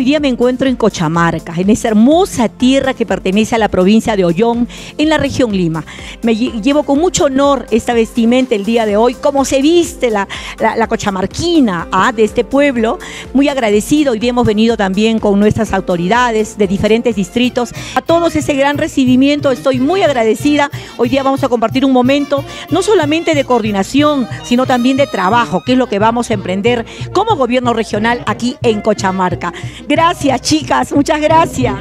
Hoy día me encuentro en Cochamarca, en esa hermosa tierra que pertenece a la provincia de Ollón, en la región Lima. Me llevo con mucho honor esta vestimenta el día de hoy, como se viste la, la, cochamarquina ¿ah? de este pueblo. Muy agradecido, hoy día hemos venido también con nuestras autoridades de diferentes distritos. A todos ese gran recibimiento, estoy muy agradecida. Hoy día vamos a compartir un momento no solamente de coordinación, sino también de trabajo, que es lo que vamos a emprender como gobierno regional aquí en Cochamarca. Gracias, chicas, muchas gracias.